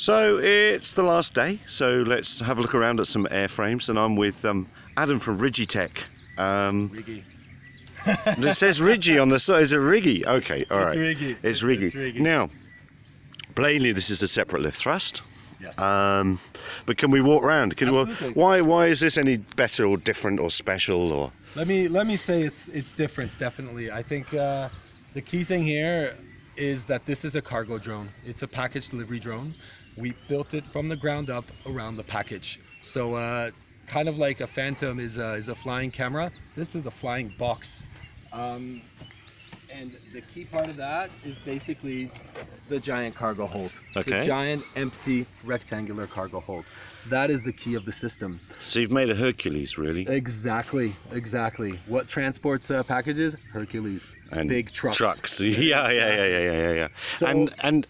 So it's the last day, so let's have a look around at some airframes, and I'm with um, Adam from Rigitech. Um, Riggy. it says Rigi on the side. Is it Riggy? Okay, all right. It's Riggy. It's Riggy. It's Riggy. Now, plainly, this is a separate lift thrust. Yes. Um, but can we walk around? Can we, Absolutely. why why is this any better or different or special or? let me let me say it's it's different. Definitely. I think uh, the key thing here is that this is a cargo drone. It's a package delivery drone. We built it from the ground up around the package. So uh, kind of like a Phantom is a, is a flying camera. This is a flying box. Um, and the key part of that is basically the giant cargo hold. Okay. The giant empty rectangular cargo hold. That is the key of the system. So you've made a Hercules, really, Exactly, exactly. What transports uh, packages? Hercules. and big trucks. Trucks. Yeah, yeah, yeah, yeah, yeah, yeah, yeah. So- and and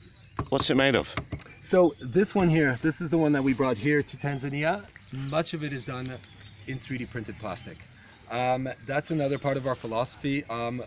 what's it made of? So this one here, this is the one that we brought here to Tanzania. Much of it is done in 3D printed plastic. Um, that's another part of our philosophy, um,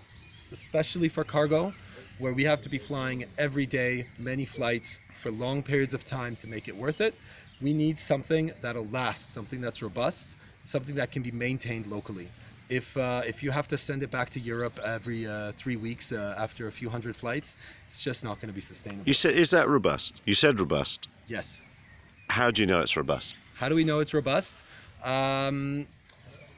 especially for cargo, where we have to be flying every day, many flights for long periods of time to make it worth it. We need something that'll last, something that's robust, something that can be maintained locally. If, uh, if you have to send it back to Europe every uh, three weeks uh, after a few hundred flights, it's just not going to be sustainable. You said is that robust? You said robust. Yes. How do you know it's robust? How do we know it's robust? Um,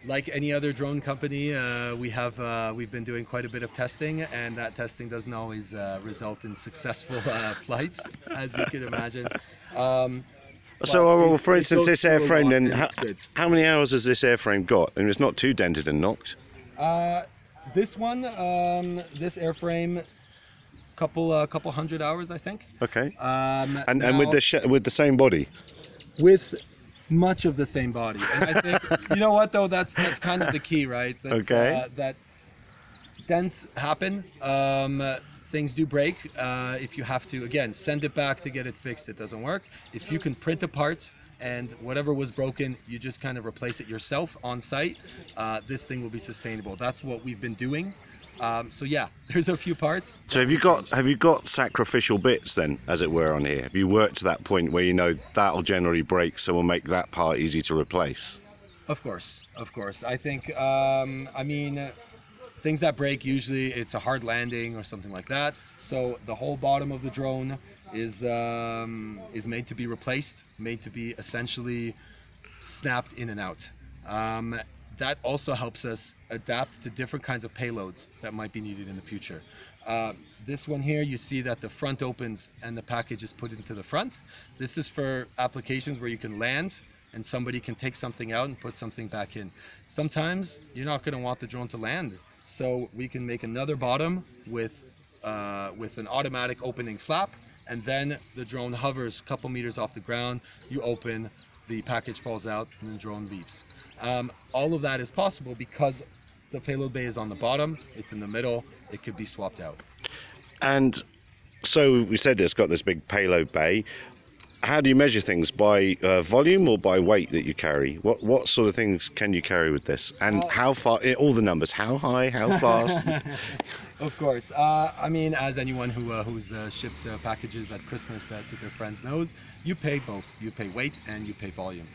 like any other drone company, uh, we have uh, we've been doing quite a bit of testing, and that testing doesn't always uh, result in successful uh, flights, as you can imagine. Um, So, but well, for instance, this airframe then, how, how many hours has this airframe got? I mean, it's not too dented and knocked. Uh, this one, um, this airframe, couple uh, couple hundred hours, I think. Okay. Um, And and with the sh- with the same body. with much of the same body. And I think you know what though, that's that's kind of the key, right? That's, Okay. Uh, that dents happen. Um, uh, things do break. Uh, if you have to again send it back to get it fixed, it doesn't work. If you can print a part and whatever was broken, you just kind of replace it yourself on site. Uh, this thing will be sustainable. That's what we've been doing. Um, so yeah, there's a few parts. So have you got have you got sacrificial bits then, as it were, on here? Have you worked to that point where you know that'll generally break, so we'll make that part easy to replace? Of course, of course. I think, um, I mean, uh, things that break usually it's a hard landing or something like that. So the whole bottom of the drone is um, is made to be replaced, made to be essentially snapped in and out. Um, that also helps us adapt to different kinds of payloads that might be needed in the future. Uh, this one here, you see that the front opens and the package is put into the front. This is for applications where you can land and somebody can take something out and put something back in. Sometimes you're not going to want the drone to land, so we can make another bottom with uh, with an automatic opening flap, and then the drone hovers a couple meters off the ground. You open, the package falls out, and the drone leaves. Um, all of that is possible because the payload bay is on the bottom. It's in the middle. It could be swapped out. And so we said it's got this big payload bay. How do you measure things by uh, volume or by weight that you carry? What what sort of things can you carry with this? And Well- how far? eh, All the numbers. How high? How fast? of course. Uh, I mean, as anyone who uh, who's uh, shipped uh, packages at Christmas uh, to their friends knows, you pay both. You pay weight and you pay volume.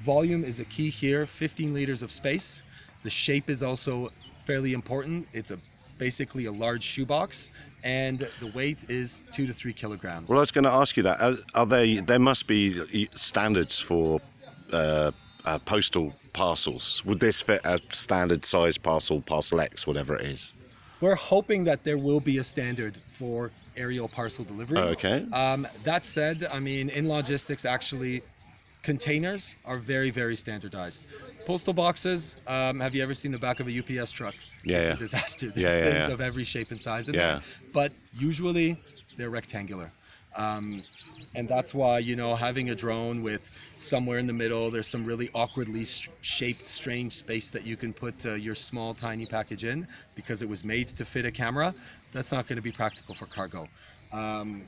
Volume is a key here. 15 liters of space. The shape is also fairly important. It's a basically a large shoebox, and the weight is two to three kilograms. well, I was going to ask you that. Are, are they? There must be standards for uh, uh, postal parcels. Would this fit a standard size parcel, parcel X, whatever it is? We're hoping that there will be a standard for aerial parcel delivery. Okay. Um, that said, I mean, in logistics, actually, containers are very, very standardized. Postal boxes, um, have you ever seen the back of a UPS truck? Yeah, It's yeah. a disaster. There's Yeah, yeah, things yeah. of every shape and size in Yeah. there. But usually, they're rectangular. Um, and that's why, you know, having a drone with somewhere in the middle, there's some really awkwardly sh- shaped, strange space that you can put uh, your small, tiny package in because it was made to fit a camera. That's not going to be practical for cargo. Um,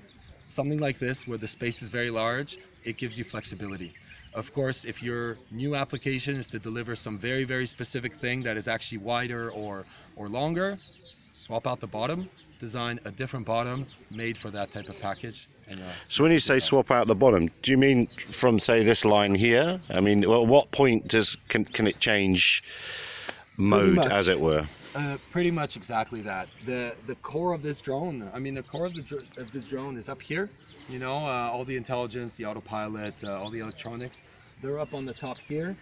something like this, where the space is very large, it gives you flexibility. Of course, if your new application is to deliver some very, very specific thing that is actually wider or, or longer, swap out the bottom, design a different bottom made for that type of package, And, uh, So when you say swap out the bottom, do you mean from say this line here? I mean, well, what point does can can it change mode, as it were? Uh, pretty much exactly that. The the core of this drone, I mean, the core of the dr- of this drone is up here. You know, uh, all the intelligence, the autopilot, uh, all the electronics, they're up on the top here.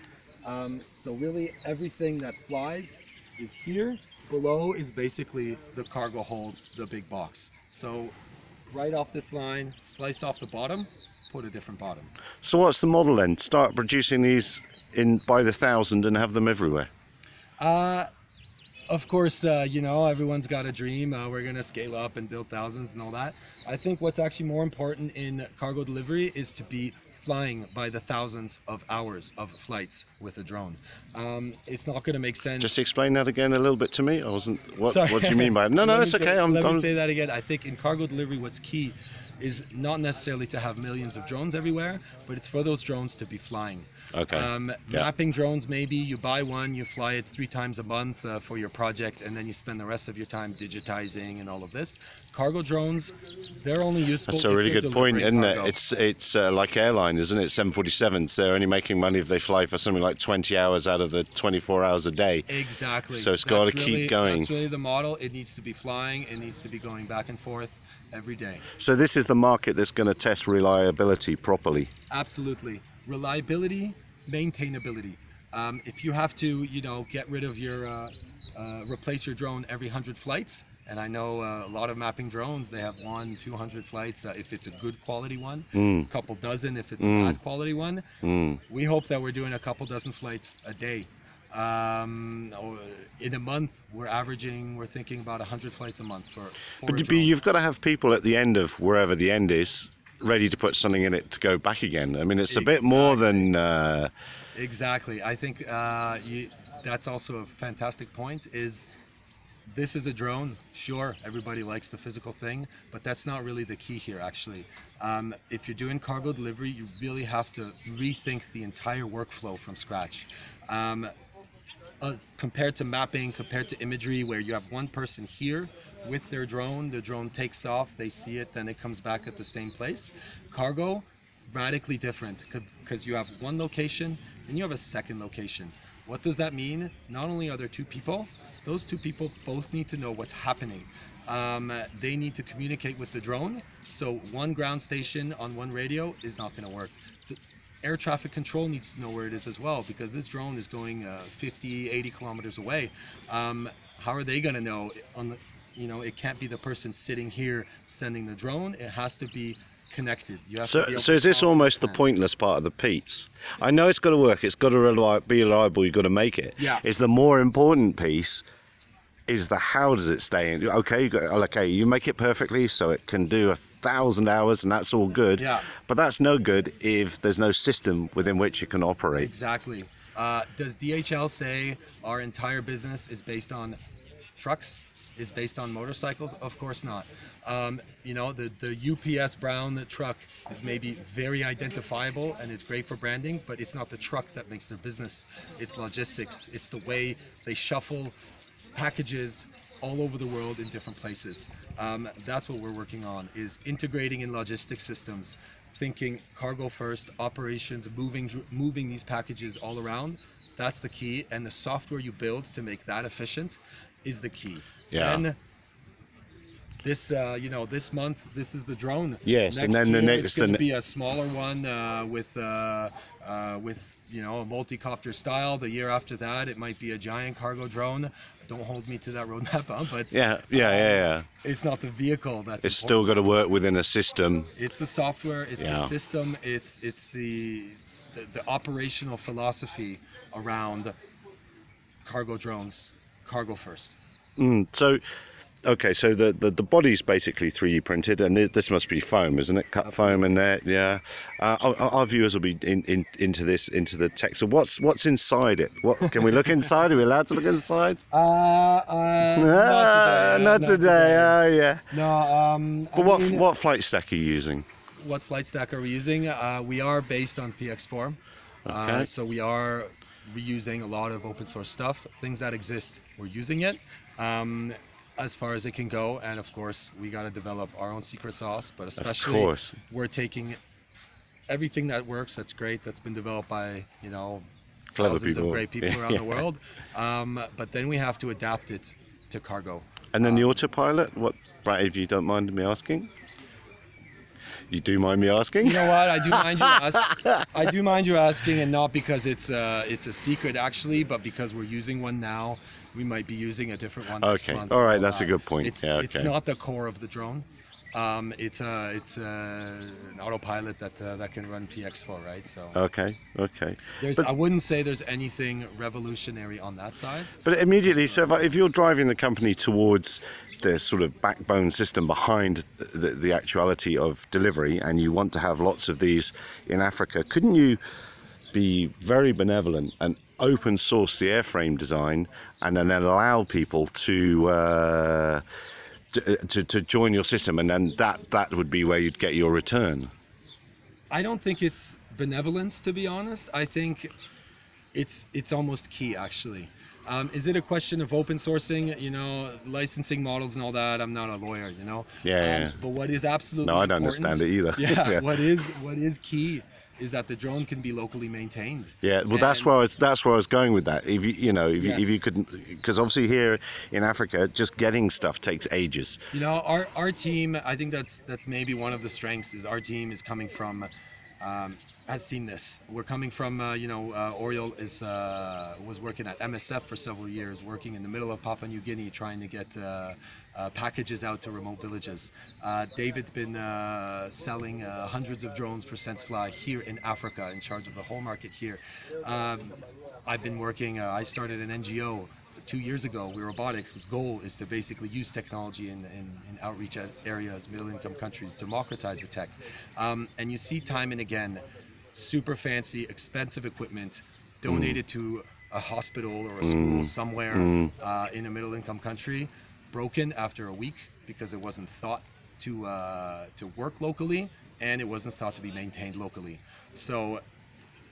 Um, so really, everything that flies is here. Below is basically the cargo hold, the big box. So right off this line, slice off the bottom, put a different bottom. So what's the model then? Start producing these in by the thousand and have them everywhere. Uh, of course, uh, you know, everyone's got a dream. Uh, we're going to scale up and build thousands and all that. I think what's actually more important in cargo delivery is to be flying by the thousands of hours of flights with a drone. Um, it's not going to make sense. Just explain that again a little bit to me. I wasn't. What, Sorry. what do you mean by it? No, no, it's say- okay. I'm, let I'm me say that again. I think in cargo delivery, what's key is not necessarily to have millions of drones everywhere, but it's for those drones to be flying. okay. Um, Yeah. Mapping drones, maybe you buy one, you fly it three times a month uh, for your project, and then you spend the rest of your time digitizing and all of this. Cargo drones, they're only useful. That's a really good point, isn't it? It's it's uh, like airline, isn't it? 747s. They're only making money if they fly for something like 20 hours out of the 24 hours a day. exactly. So it's That's gotta keep going. That's really the model. It needs to be flying. It needs to be going back and forth every day. So this is the market that's going to test reliability properly. Absolutely. Reliability, maintainability. Um, if you have to, you know, get rid of your, uh, uh, replace your drone every 100 flights, and I know uh, a lot of mapping drones, they have one, 200 flights uh, if it's a good quality one, Mm, a couple dozen if it's Mm. a bad quality one. mm. We hope that we're doing a couple dozen flights a day. Um, in a month, we're averaging, we're thinking about 100 flights a month for, for But a you- drone. you've got to have people at the end of wherever the end is ready to put something in it to go back again. I mean, it's a bit more than. Uh, Exactly. I think uh, you, that's also a fantastic point. Is this is a drone? Sure, everybody likes the physical thing, but that's not really the key here. Actually, um, if you're doing cargo delivery, you really have to rethink the entire workflow from scratch. Um, uh, compared to mapping, compared to imagery, where you have one person here with their drone, the drone takes off, they see it, then it comes back at the same place. Cargo, radically different because you have one location and you have a second location. What does that mean? Not only are there two people, those two people both need to know what's happening. Um, they need to communicate with the drone. So one ground station on one radio is not going to work. Air traffic control needs to know where it is as well because this drone is going uh, 50, 80 kilometers away. Um, how are they going to know? On the, you know, it can't be the person sitting here sending the drone. It has to be connected. You have to so, be so is this almost the pointless part of the piece? I know it's got to work. It's got to be reliable. You've got to make it. Yeah. It's the more important piece. Is the how does it stay in? Okay, you got, okay, you make it perfectly so it can do a thousand hours, and that's all good. Yeah. But that's no good if there's no system within which it can operate. Exactly. Uh, does DHL say our entire business is based on trucks? Is based on motorcycles? Of course not. Um, you know, the, the UPS brown truck is maybe very identifiable and it's great for branding, but it's not the truck that makes their business. It's logistics. It's the way they shuffle packages all over the world in different places. Um, that's what we're working on is integrating in logistics systems, thinking cargo first, operations, moving moving these packages all around. That's the key, and the software you build to make that efficient is the key. Yeah. Then this, uh, you know, this month, this is the drone. Yes, and then the next- it's going to be a smaller one uh, with, uh, uh, with you know, a multi-copter style. The year after that, it might be a giant cargo drone. Don't hold me to that roadmap, huh? but Yeah, yeah, yeah, yeah. it's not the vehicle that's. It's still got to work within a system. It's the software. It's Yeah. the system. It's it's the, the the operational philosophy around cargo drones. Cargo first. Mm, so, okay, so the, the, the body's basically 3D printed, and it, this must be foam, isn't it? Cut foam in there, yeah. Uh, our, our viewers will be in, in, into this, into the text. So, what's what's inside it? What can we look inside? Are we allowed to look inside? Uh, uh Ah, not today. Oh, yeah. No, um. But I what mean, what flight stack are you using? what flight stack are we using? Uh, we are based on PX4. Okay. Uh, so we are reusing a lot of open source stuff. Things that exist, we're using it. Um, as far as it can go, and of course, we got to develop our own secret sauce. But Of especially, course. we're taking everything that works, that's great, that's been developed by you know Clever thousands people. of great people Yeah, around the world. Um, but then we have to adapt it to cargo. And then the Um, autopilot, what, Brad, if you don't mind me asking? You do mind me asking? You know what? I do mind you ask. I do mind you asking, and not because it's uh, it's a secret actually, but because we're using one now. We might be using a different one. Okay, all right, that's a uh, good point. It's Yeah, it's not the core of the drone. Um, it's a it's a, an autopilot that uh, that can run PX4, right? So Okay, okay. there's but- I wouldn't say there's anything revolutionary on that side. But immediately, so if, if you're driving the company towards the sort of backbone system behind the, the actuality of delivery, and you want to have lots of these in Africa, couldn't you be very benevolent and open source the airframe design, and then allow people to? Uh, to, to, to join your system and then that that would be where you'd get your return I don't think it's benevolence, to be honest. I think it's it's almost key, actually. Um, is it a question of open sourcing? You know, licensing models and all that. I'm not a lawyer, you know. yeah, Um, yeah. But what is absolutely no i don't understand it either Yeah, What is what is key is that the drone can be locally maintained. Yeah, well, that's where I was, that's where I was going with that. If you, you know, if, you, if you could, because obviously here in Africa, just getting stuff takes ages. You know, our our team. I think that's that's maybe one of the strengths is our team is coming from. Um, has seen this. We're coming from, uh, you know, uh, Oriole is uh, was working at MSF for several years, working in the middle of Papua New Guinea, trying to get uh, uh, packages out to remote villages. Uh, David's been selling hundreds of drones for SenseFly here in Africa, in charge of the whole market here. Um, I've been working. I started an NGO two years ago, We Robotics, whose goal is to basically use technology in, in, in outreach areas, middle income countries, democratize the tech. Um, and you see time and again, super fancy, expensive equipment donated to a hospital or a school Mm. somewhere Mm, uh, in a middle income country, broken after a week because it wasn't thought to, uh, to work locally and it wasn't thought to be maintained locally. So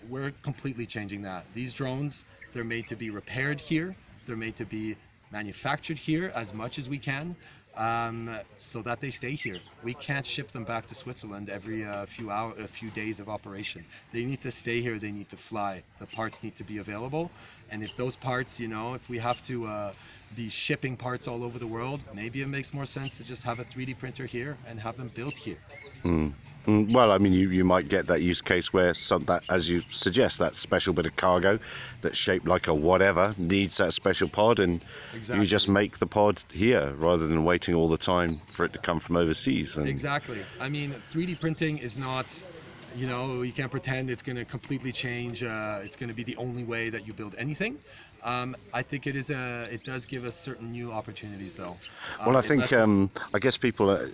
we're completely changing that. These drones, they're made to be repaired here. They're made to be manufactured here as much as we can, um, so that they stay here. We can't ship them back to Switzerland every uh, few hour, a few days of operation. They need to stay here. They need to fly. The parts need to be available, and if those parts, you know, if we have to uh, be shipping parts all over the world, maybe it makes more sense to just have a 3D printer here and have them built here. mm. Well, I mean, you, you might get that use case where some that, as you suggest, that special bit of cargo that's shaped like a whatever needs that special pod, and you just make the pod here rather than waiting all the time for it to come from overseas. And Exactly. I mean, 3D printing is not, you know, you can't pretend it's going to completely change. Uh, it's going to be the only way that you build anything. Um, I think it is a, it does give us certain new opportunities, though. Well, Um, I think um, I guess people uh,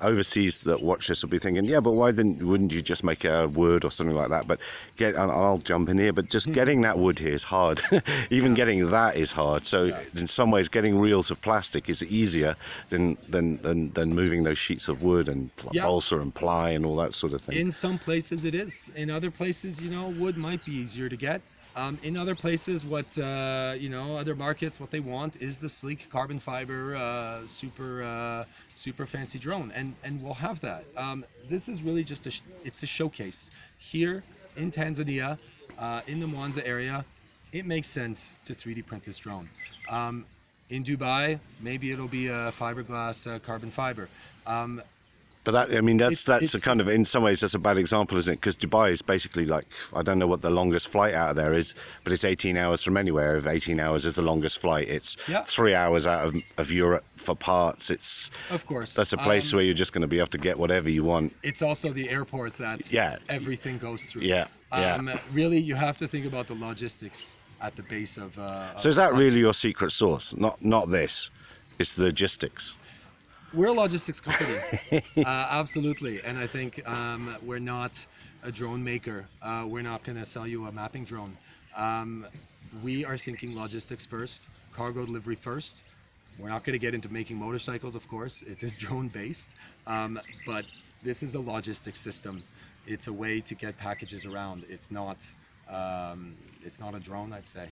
overseas that watch this will be thinking, yeah, but why then wouldn't you just make a wood or something like that? But get, and I'll jump in here, but Hmm. just getting that wood here is hard. Even getting that is hard. So Yeah. in some ways, getting reels of plastic is easier than than than, than moving those sheets of wood and pl- Yeah. balsa and ply and all that sort of thing. In some places it is. In other places, you know, wood might be easier to get. Um, in other places, what uh, you know, other markets, what they want is the sleek carbon fiber, uh, super, uh, super fancy drone, and and we'll have that. Um, this is really just a, it's a showcase here in Tanzania, uh, in the Mwanza area. It makes sense to 3D print this drone. Um, in Dubai, maybe it'll be a fiberglass uh, carbon fiber. But that, I mean, that's It's- that's a kind of, in some ways, that's a bad example, isn't it? Because Dubai is basically like, I don't know what the longest flight out of there is, but it's 18 hours from anywhere. If 18 hours is the longest flight, it's Yeah. three hours out of, of Europe for parts. It's of course, that's a place um, where you're just going to be able to get whatever you want. it's also the airport that Yeah, everything goes through. yeah, yeah. Um, really, you have to think about the logistics at the base of. Uh, so of is that really your secret sauce? Not not this. It's the logistics. We're a logistics company, uh, absolutely, and I think um, we're not a drone maker. Uh, we're not going to sell you a mapping drone. Um, we are thinking logistics first, cargo delivery first. We're not going to get into making motorcycles, of course. It is drone based, um, but this is a logistics system. It's a way to get packages around. It's not. Um, it's not a drone, I'd say.